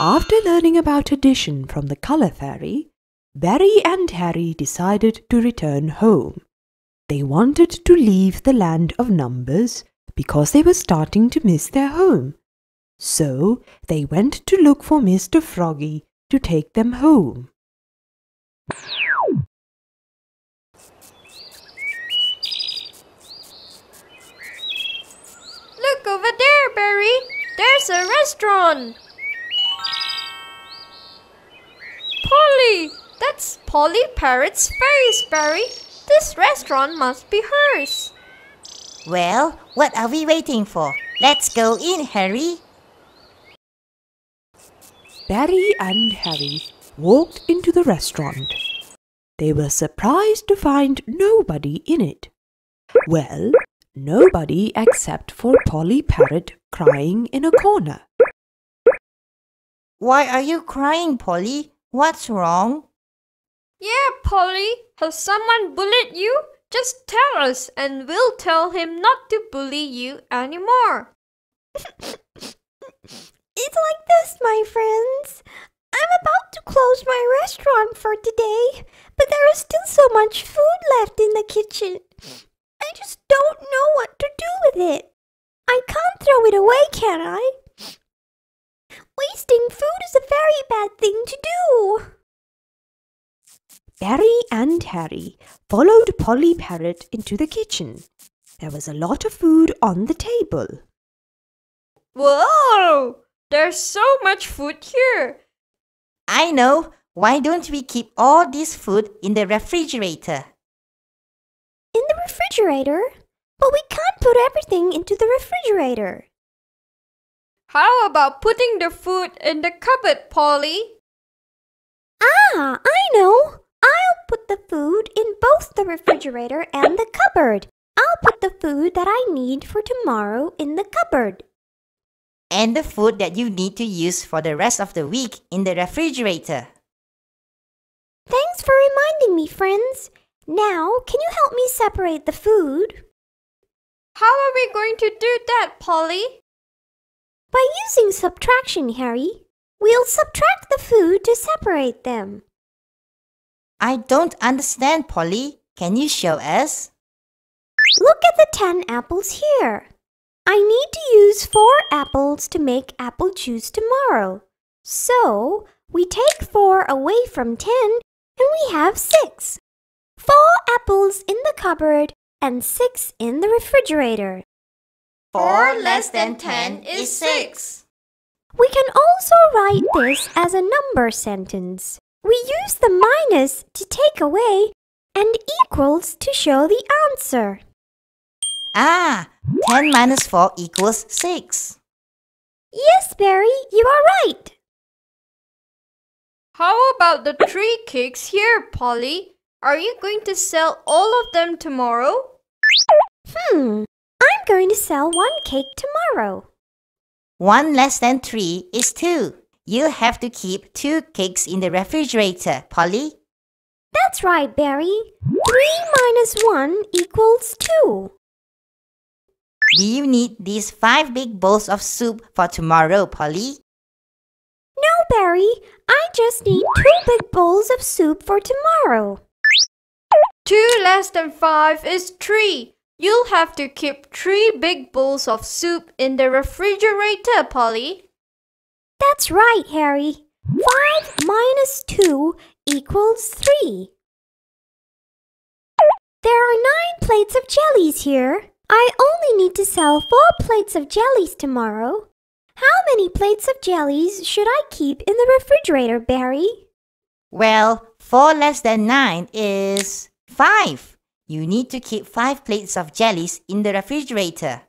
After learning about addition from the color fairy, Barry and Harry decided to return home. They wanted to leave the land of numbers because they were starting to miss their home. So they went to look for Mr. Froggy to take them home. Look over there, Barry. There's a restaurant. Polly, that's Polly Parrot's face, Barry. This restaurant must be hers. Well, what are we waiting for? Let's go in, Harry. Barry and Harry walked into the restaurant. They were surprised to find nobody in it. Well, nobody except for Polly Parrot crying in a corner. Why are you crying, Polly? What's wrong? Yeah, Polly, has someone bullied you? Just tell us and we'll tell him not to bully you anymore. It's like this, my friends. I'm about to close my restaurant for today, but there is still so much food left in the kitchen. I just don't know what to do with it. I can't throw it away, can I? Wasting food is a very bad thing to do. Barry and Harry followed Polly Parrot into the kitchen. There was a lot of food on the table. Whoa! There's so much food here. I know. Why don't we keep all this food in the refrigerator? In the refrigerator? But we can't put everything into the refrigerator. How about putting the food in the cupboard, Polly? Ah, I know. I'll put the food in both the refrigerator and the cupboard. I'll put the food that I need for tomorrow in the cupboard. And the food that you need to use for the rest of the week in the refrigerator. Thanks for reminding me, friends. Now, can you help me separate the food? How are we going to do that, Polly? Using subtraction, Harry. We'll subtract the food to separate them. I don't understand, Polly. Can you show us? Look at the 10 apples here. I need to use 4 apples to make apple juice tomorrow. So, we take 4 away from 10 and we have 6. 4 apples in the cupboard and 6 in the refrigerator. 4 less than 10 is 6. We can also write this as a number sentence. We use the minus to take away and equals to show the answer. Ah, 10 minus 4 equals 6. Yes, Barry, you are right. How about the three cakes here, Polly? Are you going to sell all of them tomorrow? Hmm, I'm going to sell one cake tomorrow. 1 less than 3 is 2. You'll have to keep 2 cakes in the refrigerator, Polly. That's right, Barry. 3 minus 1 equals 2. Do you need these 5 big bowls of soup for tomorrow, Polly? No, Barry, I just need 2 big bowls of soup for tomorrow. Two less than five is three. You'll have to keep three big bowls of soup in the refrigerator, Polly. That's right, Harry. 5 minus 2 equals 3. There are 9 plates of jellies here. I only need to sell 4 plates of jellies tomorrow. How many plates of jellies should I keep in the refrigerator, Barry? Well, 4 less than 9 is 5. You need to keep 5 plates of jellies in the refrigerator.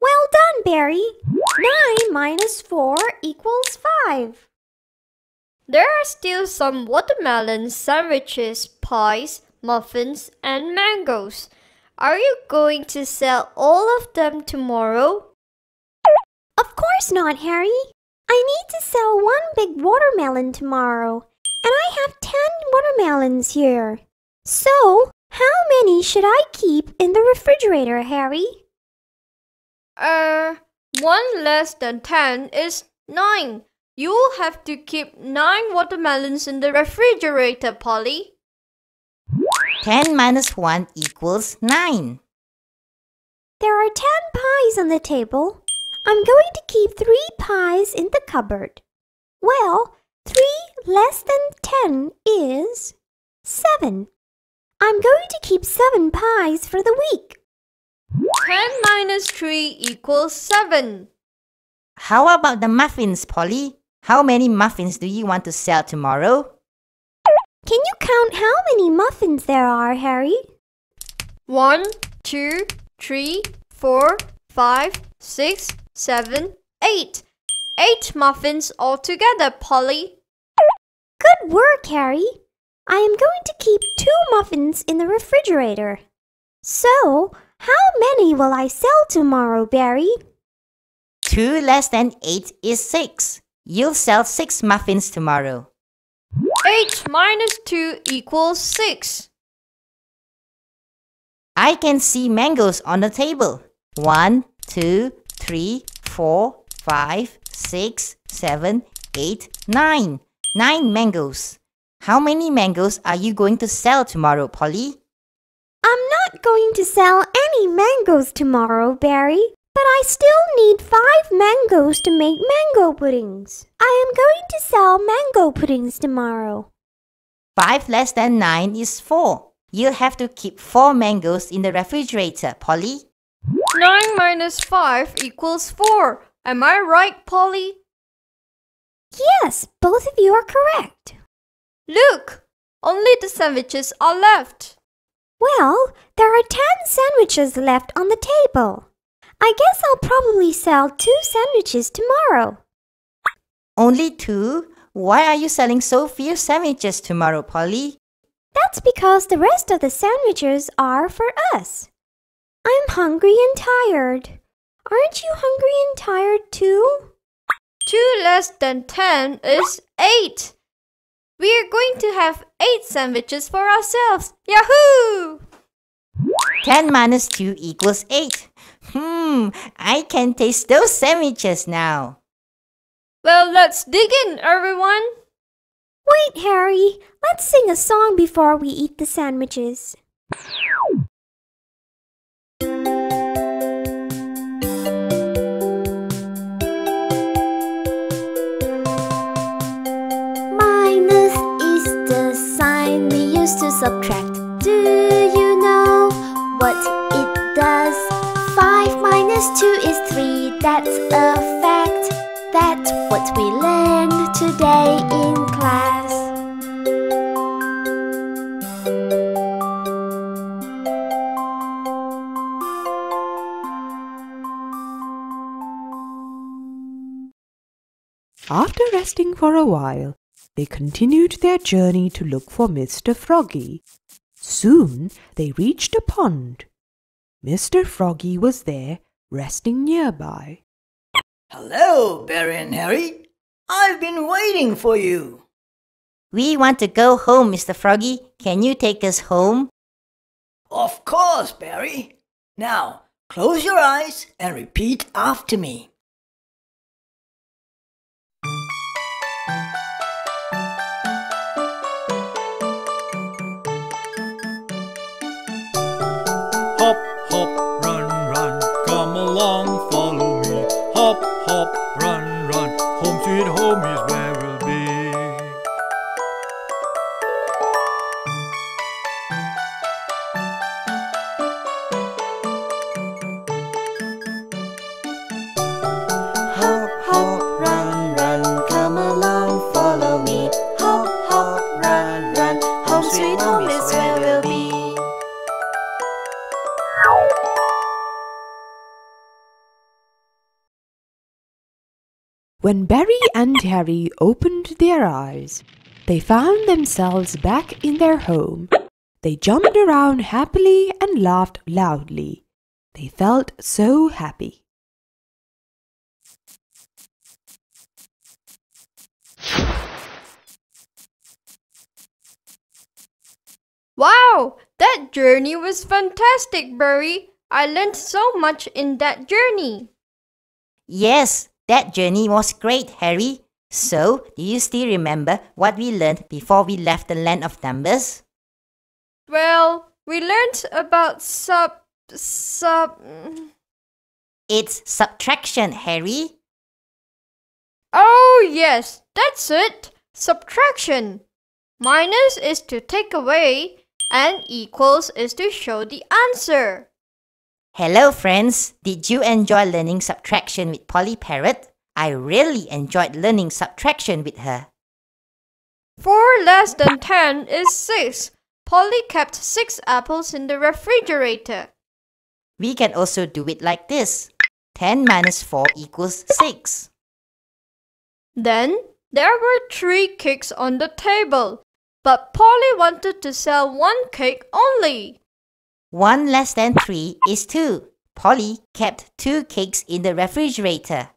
Well done, Barry. 9 minus 4 equals 5. There are still some watermelon sandwiches, pies, muffins, and mangoes. Are you going to sell all of them tomorrow? Of course not, Harry. I need to sell one big watermelon tomorrow, and I have 10 watermelons here. So, how many should I keep in the refrigerator, Harry? Uh, 1 less than 10 is 9. You'll have to keep 9 watermelons in the refrigerator, Polly. 10 minus 1 equals 9. There are 10 pies on the table. I'm going to keep 3 pies in the cupboard. Well, 3 less than 10 is 7. I'm going to keep 7 pies for the week. 10 minus 3 equals 7. How about the muffins, Polly? How many muffins do you want to sell tomorrow? Can you count how many muffins there are, Harry? 1, 2, 3, 4, 5, 6, 7, 8. 8 muffins altogether, Polly. Good work, Harry. I am going to keep two muffins in the refrigerator. So, how many will I sell tomorrow, Barry? 2 less than 8 is 6. You'll sell 6 muffins tomorrow. 8 minus 2 equals 6. I can see mangoes on the table. 1, 2, 3, 4, 5, 6, 7, 8, 9. 9 mangoes. How many mangoes are you going to sell tomorrow, Polly? I'm not going to sell any mangoes tomorrow, Barry, but I still need five mangoes to make mango puddings. I am going to sell mango puddings tomorrow. 5 less than 9 is 4. You'll have to keep 4 mangoes in the refrigerator, Polly. 9 minus 5 equals 4. Am I right, Polly? Yes, both of you are correct. Look! Only the sandwiches are left. Well, there are 10 sandwiches left on the table. I guess I'll probably sell two sandwiches tomorrow. Only 2? Why are you selling so few sandwiches tomorrow, Polly? That's because the rest of the sandwiches are for us. I'm hungry and tired. Aren't you hungry and tired too? 2 less than 10 is 8. We are going to have 8 sandwiches for ourselves. Yahoo! 10 minus 2 equals 8. Hmm, I can taste those sandwiches now. Well, let's dig in, everyone. Wait, Harry. Let's sing a song before we eat the sandwiches. Subtract. Do you know what it does? 5 minus 2 is 3, that's a fact. That's what we learned today in class. After resting for a while, they continued their journey to look for Mr. Froggy. Soon they reached a pond. Mr. Froggy was there, resting nearby. Hello, Barry and Harry. I've been waiting for you. We want to go home, Mr. Froggy. Can you take us home? Of course, Barry. Now, close your eyes and repeat after me. When Barry and Harry opened their eyes, they found themselves back in their home. They jumped around happily and laughed loudly. They felt so happy. Wow! That journey was fantastic, Barry. I learned so much in that journey. Yes, that journey was great, Harry. So, do you still remember what we learned before we left the land of numbers? Well, we learned about sub. sub. It's subtraction, Harry. Oh, yes, that's it. Subtraction. Minus is to take away, and equals is to show the answer. Hello, friends. Did you enjoy learning subtraction with Polly Parrot? I really enjoyed learning subtraction with her. 4 less than 10 is 6. Polly kept 6 apples in the refrigerator. We can also do it like this 10 minus 4 equals 6. Then there were 3 cakes on the table, but Polly wanted to sell one cake only. 1 less than 3 is 2. Polly kept 2 cakes in the refrigerator.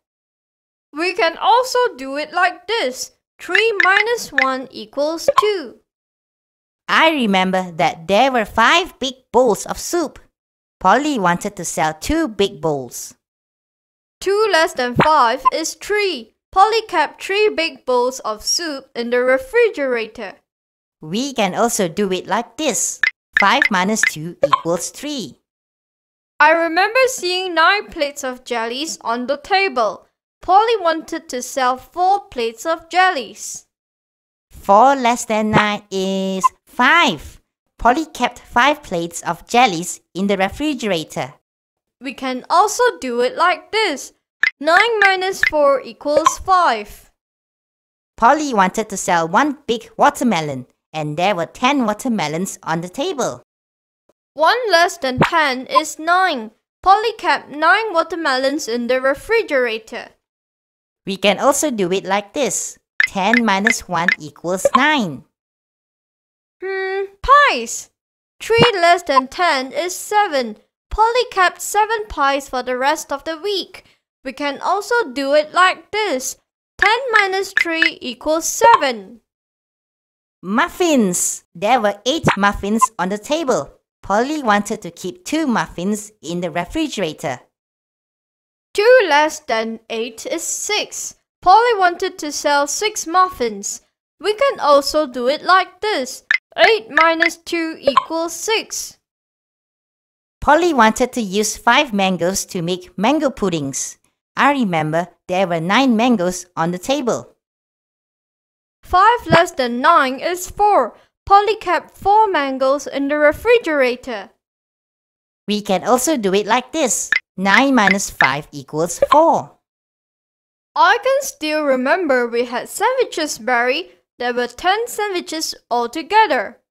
We can also do it like this 3 minus 1 equals 2. I remember that there were 5 big bowls of soup. Polly wanted to sell 2 big bowls. 2 less than 5 is 3. Polly kept 3 big bowls of soup in the refrigerator. We can also do it like this 5 minus 2 equals 3. I remember seeing 9 plates of jellies on the table. Polly wanted to sell 4 plates of jellies. 4 less than 9 is 5. Polly kept 5 plates of jellies in the refrigerator. We can also do it like this 9 minus 4 equals 5. Polly wanted to sell one big watermelon, and there were 10 watermelons on the table. 1 less than 10 is 9. Polly kept 9 watermelons in the refrigerator. We can also do it like this 10 minus 1 equals 9. Hmm, pies. 3 less than 10 is 7. Polly kept 7 pies for the rest of the week. We can also do it like this 10 minus 3 equals 7. Muffins! There were 8 muffins on the table. Polly wanted to keep 2 muffins in the refrigerator. 2 less than 8 is 6. Polly wanted to sell 6 muffins. We can also do it like this 8 minus 2 equals 6. Polly wanted to use 5 mangoes to make mango puddings. I remember there were 9 mangoes on the table. 5 less than 9 is 4. Polly kept 4 mangoes in the refrigerator. We can also do it like this 9 minus 5 equals 4. I can still remember we had sandwiches, Barry. There were 10 sandwiches altogether.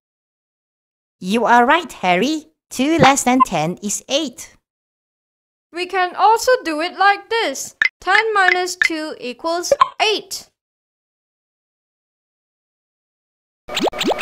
You are right, Harry. 2 less than 10 is 8. We can also do it like this 10 minus 2 equals 8. you.